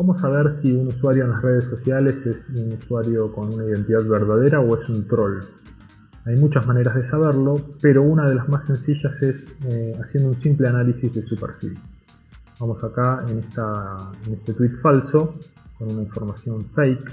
¿Cómo saber si un usuario en las redes sociales es un usuario con una identidad verdadera o es un troll? Hay muchas maneras de saberlo, pero una de las más sencillas es eh, haciendo un simple análisis de su perfil. Vamos acá en, en este tweet falso, con una información fake,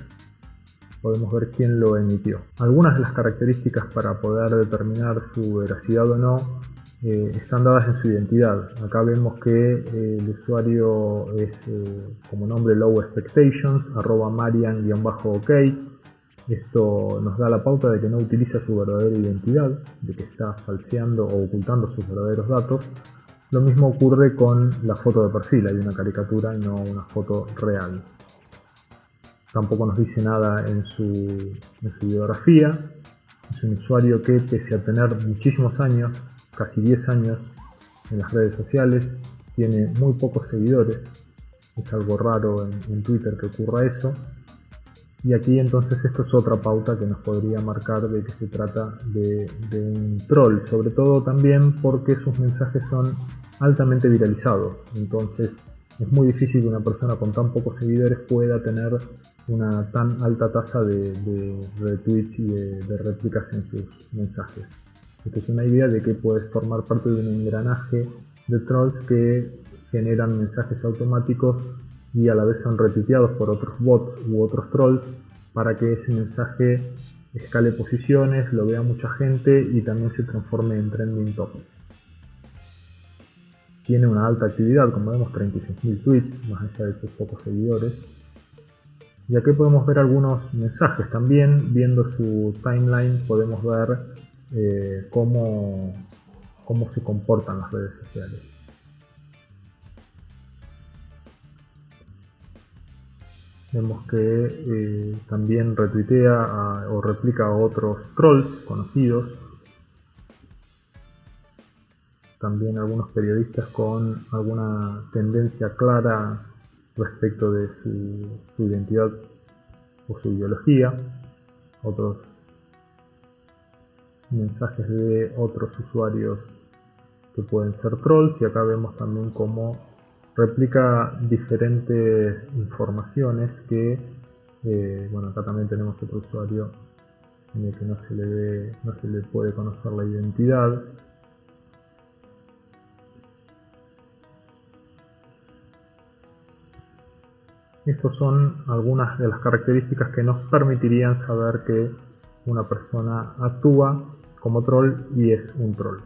podemos ver quién lo emitió. Algunas de las características para poder determinar su veracidad o no eh, están dadas en su identidad. Acá vemos que eh, el usuario es eh, como nombre low expectations, arroba marian-ok. Esto nos da la pauta de que no utiliza su verdadera identidad, de que está falseando o ocultando sus verdaderos datos. Lo mismo ocurre con la foto de perfil, hay una caricatura y no una foto real. Tampoco nos dice nada en su, en su biografía. Es un usuario que pese a tener muchísimos años casi 10 años en las redes sociales, tiene muy pocos seguidores, es algo raro en, Twitter que ocurra eso, y aquí entonces esto es otra pauta que nos podría marcar de que se trata de, un troll, sobre todo también porque sus mensajes son altamente viralizados, entonces es muy difícil que una persona con tan pocos seguidores pueda tener una tan alta tasa de, retweets y de réplicas en sus mensajes. Esta es una idea de que puedes formar parte de un engranaje de trolls que generan mensajes automáticos y a la vez son retuiteados por otros bots u otros trolls para que ese mensaje escale posiciones, lo vea mucha gente y también se transforme en trending topic. Tiene una alta actividad, como vemos 36.000 tweets, más allá de sus pocos seguidores. Y aquí podemos ver algunos mensajes también, viendo su timeline podemos ver eh, cómo, cómo se comportan las redes sociales. Vemos que eh, también retuitea o replica a otros trolls conocidos. También algunos periodistas con alguna tendencia clara respecto de su, su identidad o su ideología. Otros mensajes de otros usuarios que pueden ser trolls y acá vemos también cómo replica diferentes informaciones que eh, bueno acá también tenemos otro usuario en el que no se le ve no se le puede conocer la identidad. Estas son algunas de las características que nos permitirían saber que una persona actúa como troll y es un troll.